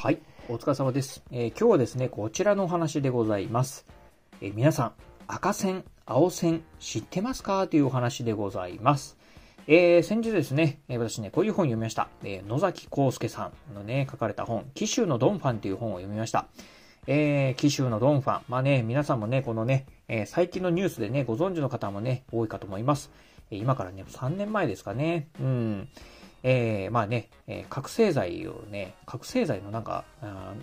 はい、お疲れ様です。えー、今日はですね、こちらのお話でございます。えー、皆さん、赤線、青線、知ってますか？というお話でございます。えー、先日ですね、え私ね、こういう本読みました。え野崎康介さんのね、書かれた本、紀州のドンファンという本を読みました。えー、紀州のドンファン。まあね、皆さんもね、このね、えー、最近のニュースでね、ご存知の方もね、多いかと思います。え今からね、3年前ですかね。うん。えー、まあね、えー、覚醒剤をね、覚醒剤のなんか、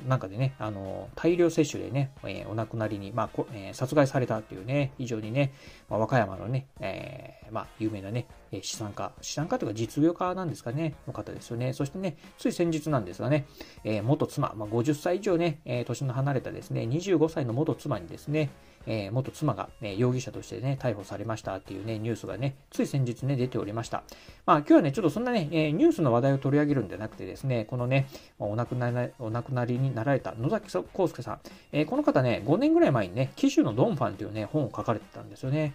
なんかでね、あの、大量摂取でね、えー、お亡くなりに、まあこ、えー、殺害されたっていうね、非常にね、まあ、和歌山のね、えー、まあ、有名なね、資産家、資産家というか実業家なんですかね、の方ですよね。そしてね、つい先日なんですがね、えー、元妻、まあ、50歳以上ね、えー、年の離れたですね、25歳の元妻にですね、えー、元妻が、ね、容疑者としてね、逮捕されましたっていうね、ニュースがね、つい先日ね、出ておりました。まあ今日はね、ちょっとそんなね、えー、ニュースの話題を取り上げるんじゃなくてですね、このね、お亡くなりお亡くなりになられた野崎康介さん、えー、この方ね、5年ぐらい前にね、紀州のドンファンというね、本を書かれてたんですよね。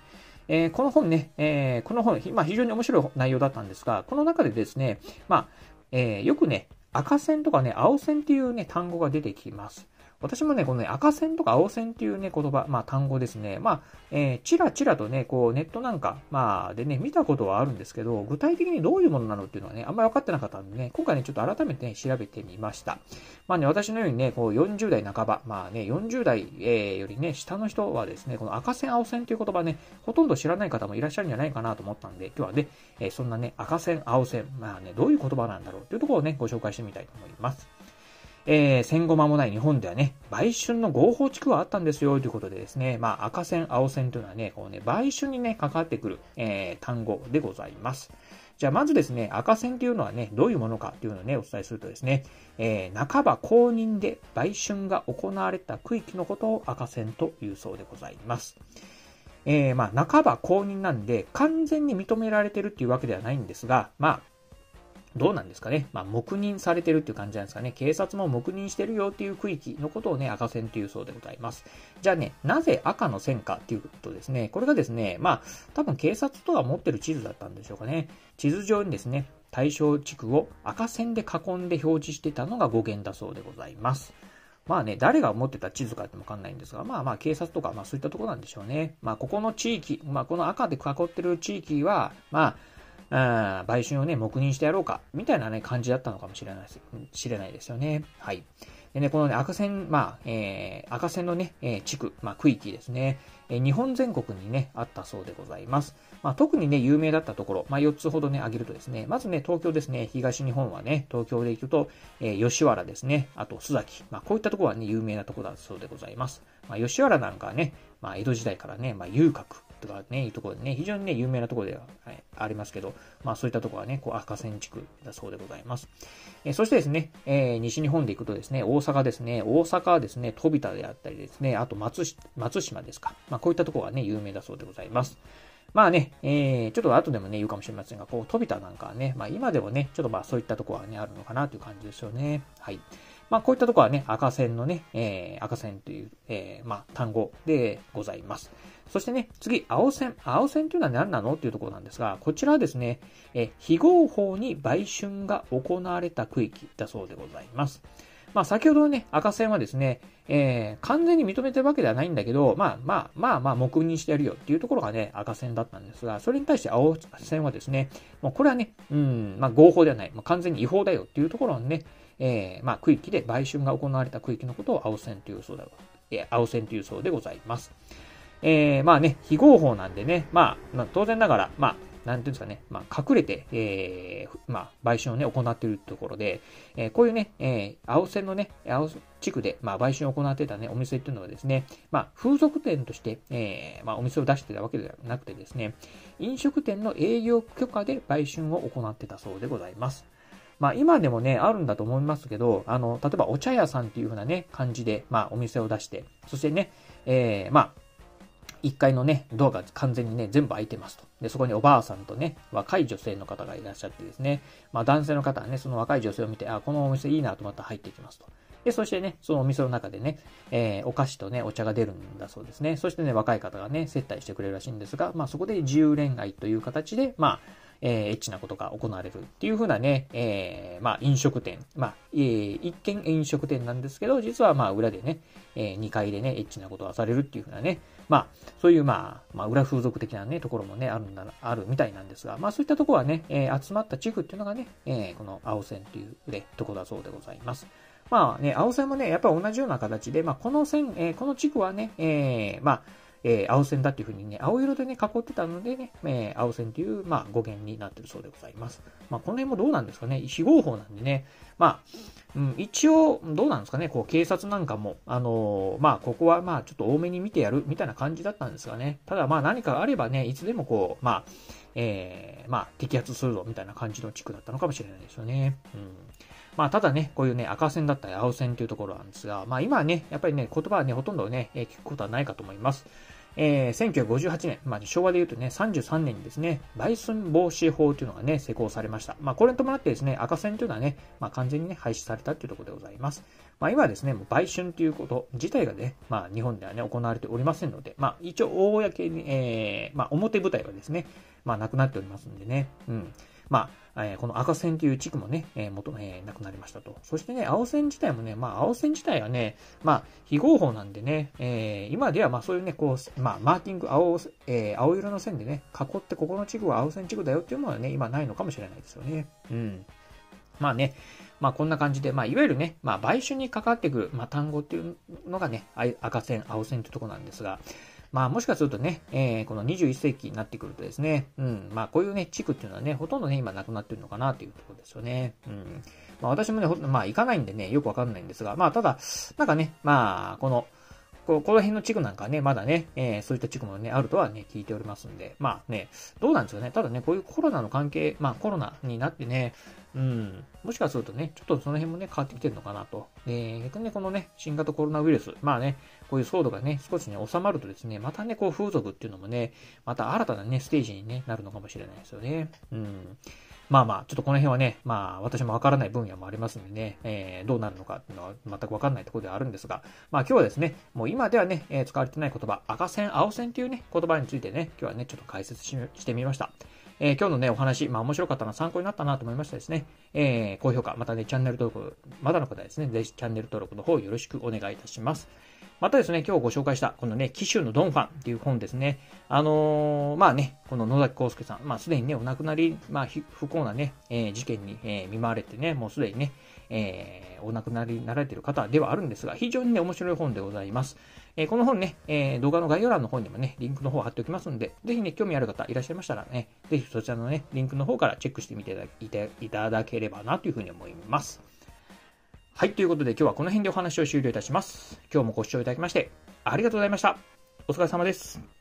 えー、この本ね、えー、この本、まあ、非常に面白い内容だったんですが、この中でですね、まあ、えー、よくね、赤線とかね、青線っていうね、単語が出てきます。私もね、このね、赤線とか青線っていうね、言葉、まあ単語ですね。まあ、えー、ちらちらとね、こうネットなんか、まあでね、見たことはあるんですけど、具体的にどういうものなのっていうのはね、あんまり分かってなかったんでね、今回ね、ちょっと改めてね、調べてみました。まあね、私のようにね、こう40代半ば、まあね、40代、えー、よりね、下の人はですね、この赤線青線という言葉ね、ほとんど知らない方もいらっしゃるんじゃないかなと思ったんで、今日はね、えー、そんなね、赤線青線、まあね、どういう言葉なんだろうというところをね、ご紹介してみたいと思います。えー、戦後間もない日本ではね、売春の合法地区はあったんですよ、ということでですね、まあ、赤線、青線というのはね、こうね、売春にね、関わってくる、えー、単語でございます。じゃあ、まずですね、赤線というのはね、どういうものかというのをね、お伝えするとですね、えー、半ば公認で売春が行われた区域のことを赤線というそうでございます。えー、まあ、半ば公認なんで、完全に認められてるっていうわけではないんですが、まあ、どうなんですかね。まあ、黙認されてるっていう感じなんですかね。警察も黙認してるよっていう区域のことをね、赤線というそうでございます。じゃあね、なぜ赤の線かっていうとですね、これがですね、まあ、多分警察とは持ってる地図だったんでしょうかね。地図上にですね、対象地区を赤線で囲んで表示してたのが語源だそうでございます。まあね、誰が持ってた地図かってもわかんないんですが、まあまあ警察とか、まあそういったところなんでしょうね。まあここの地域、まあこの赤で囲ってる地域は、まあ、売春をね、黙認してやろうか、みたいなね、感じだったのかもしれないです、知れないですよね。はい。でね、このね、赤線、まあ、えー、赤線のね、えー、地区、まあ、区域ですね、えー、日本全国にね、あったそうでございます。まあ、特にね、有名だったところ、まあ、4つほどね、挙げるとですね、まずね、東京ですね、東日本はね、東京で行くと、えー、吉原ですね、あと須崎、まあ、こういったところはね、有名なところだそうでございます。まあ、吉原なんかはね、まあ、江戸時代からね、まあ、遊郭、とかね、いうところでね、非常にね、有名なところでは、はい、ありますけど、まあそういったところはね、こう赤線地区だそうでございます。えー、そしてですね、えー、西日本で行くとですね、大阪ですね、大阪はですね、飛田であったりですね、あと松松島ですか。まあこういったところがね、有名だそうでございます。まあね、えー、ちょっと後でもね、言うかもしれませんが、こう、飛田なんかはね、まあ今でもね、ちょっとまあそういったところはね、あるのかなという感じですよね。はい。まあこういったところはね、赤線のね、えー、赤線という、えー、まあ単語でございます。そしてね、次、青線。青線というのは何なの？っていうところなんですが、こちらはですね、え非合法に売春が行われた区域だそうでございます。まあ、先ほどのね、赤線はですね、えー、完全に認めてるわけではないんだけど、まあまあまあまあ、黙認してやるよっていうところがね、赤線だったんですが、それに対して青線はですね、もうこれはね、うん、まあ合法ではない、まあ、完全に違法だよっていうところのね、えー、まあ区域で売春が行われた区域のことを青線というそうだ、え、青線というそうでございます。えー、まあね、非合法なんでね、まあ、まあ、当然ながら、まあ、なんていうんですかね、まあ、隠れて、えー、まあ、売春をね、行っているところで、えー、こういうね、えー、青線のね、青地区で、まあ、売春を行ってたね、お店っていうのはですね、まあ、風俗店として、えー、まあ、お店を出してたわけではなくてですね、飲食店の営業許可で売春を行ってたそうでございます。まあ今でもね、あるんだと思いますけど、あの、例えばお茶屋さんっていう風なね、感じで、まあお店を出して、そしてね、えー、まあ、1階のね、ドアが完全にね、全部開いてますと。で、そこにおばあさんとね、若い女性の方がいらっしゃってですね、まあ男性の方はね、その若い女性を見て、あ、このお店いいなと思ったら入ってきますと。で、そしてね、そのお店の中でね、えー、お菓子とね、お茶が出るんだそうですね。そしてね、若い方がね、接待してくれるらしいんですが、まあそこで自由恋愛という形で、まあ、えー、エッチなことが行われるっていう風なね、えー、まあ、飲食店、まあ、えー、一見飲食店なんですけど、実はまあ、裏でね、えー、2階でね、エッチなことがされるっていう風なね、まあ、そういうまあ、まあ、裏風俗的なね、ところもね、あるんだ、あるみたいなんですが、まあ、そういったところはね、え、集まった地区っていうのがね、え、この青線っていう、ね、ところだそうでございます。まあね、青線もね、やっぱり同じような形で、まあ、この線、え、この地区はね、え、まあ、えー、青線だっていうふうにね、青色でね、囲ってたのでね、えー、青線という、まあ、語源になってるそうでございます。まあ、この辺もどうなんですかね、非合法なんでね、まあ、うん、一応、どうなんですかね、こう、警察なんかも、あのー、まあ、ここは、まあ、ちょっと多めに見てやる、みたいな感じだったんですがね、ただ、まあ、何かあればね、いつでもこう、まあ、えー、まあ、摘発するぞ、みたいな感じの地区だったのかもしれないですよね。うん。まあ、ただね、こういうね、赤線だったり青線というところなんですが、まあ、今はね、やっぱりね、言葉はね、ほとんどね、聞くことはないかと思います。えー、1958年、まあ、昭和で言うとね、33年にですね、売春防止法というのがね、施行されました。まあ、これに伴ってですね、赤線というのはね、まあ、完全にね、廃止されたというところでございます。まあ、今はですね、もう売春ということ自体がね、まあ、日本ではね、行われておりませんので、まあ、一応、公に、えー、まあ、表舞台はですね、まあ、なくなっておりますんでね、うん。まあ、えー、この赤線という地区もね、えー、元、えー、なくなりましたと。そしてね、青線自体もね、まあ、青線自体はね、まあ、非合法なんでね、えー、今ではまあ、そういうね、こう、まあ、マーキング、青、えー、青色の線でね、囲って、ここの地区は青線地区だよっていうのはね、今ないのかもしれないですよね。うん。まあね、まあこんな感じで、まあいわゆるね、まあ買収に関わってくる、まあ単語っていうのがね、赤線、青線というところなんですが、まあもしかするとね、えー、この21世紀になってくるとですね、うん、まあこういうね、地区っていうのはね、ほとんどね、今なくなってるのかなというところですよね。うん。まあ私もね、まあ行かないんでね、よくわかんないんですが、まあただ、なんかね、まあこの、ここの辺の地区なんかね、まだね、えー、そういった地区もね、あるとはね、聞いておりますんで、まあね、どうなんですかね。ただね、こういうコロナの関係、まあコロナになってね、うん、もしかするとね、ちょっとその辺もね、変わってきてるのかなと。で、逆にね、このね、新型コロナウイルス、まあね、こういう騒動がね、少しね、収まるとですね、またね、こう風俗っていうのもね、また新たなね、ステージに、ね、なるのかもしれないですよね。うん。まあまあ、ちょっとこの辺はね、まあ私もわからない分野もありますんでね、えー、どうなるのかっていうのは全くわかんないところではあるんですが、まあ今日はですね、もう今ではね、えー、使われてない言葉、赤線、青線っていうね、言葉についてね、今日はね、ちょっと解説してみました。えー、今日のね、お話、まあ面白かったな、参考になったなと思いましたですね。えー、高評価、またね、チャンネル登録、まだの方ですね、ぜひチャンネル登録の方よろしくお願いいたします。またですね、今日ご紹介した、このね、紀州のドンファンっていう本ですね。あのー、まあね、この野崎康介さん、まあすでにね、お亡くなり、まあ不幸なね、えー、事件に、えー、見舞われてね、もうすでにね、え、お亡くなりになられている方ではあるんですが、非常にね、面白い本でございます。え、この本ね、え、動画の概要欄の方にもね、リンクの方貼っておきますんで、ぜひね、興味ある方いらっしゃいましたらね、ぜひそちらのね、リンクの方からチェックしてみていただければなというふうに思います。はい、ということで今日はこの辺でお話を終了いたします。今日もご視聴いただきまして、ありがとうございました。お疲れ様です。